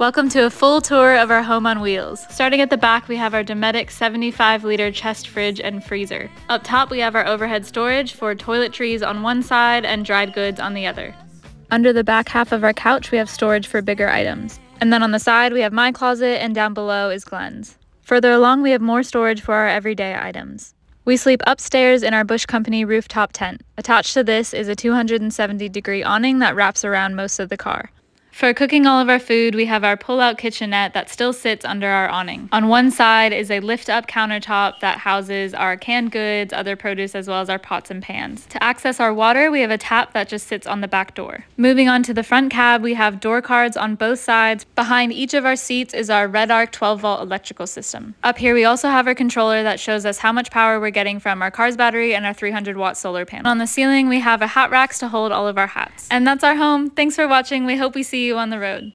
Welcome to a full tour of our home on wheels. Starting at the back, we have our Dometic 75 liter chest fridge and freezer. Up top, we have our overhead storage for toiletries on one side and dried goods on the other. Under the back half of our couch, we have storage for bigger items. And then on the side, we have my closet, and down below is Glenn's. Further along, we have more storage for our everyday items. We sleep upstairs in our Bush Company rooftop tent. Attached to this is a 270 degree awning that wraps around most of the car. For cooking all of our food, we have our pull-out kitchenette that still sits under our awning. On one side is a lift-up countertop that houses our canned goods, other produce, as well as our pots and pans. To access our water, we have a tap that just sits on the back door. Moving on to the front cab, we have door cards on both sides. Behind each of our seats is our Redarc 12-volt electrical system. Up here, we also have our controller that shows us how much power we're getting from our car's battery and our 300-watt solar panel. On the ceiling, we have a hat racks to hold all of our hats. And that's our home. Thanks for watching. We hope we see you you on the road.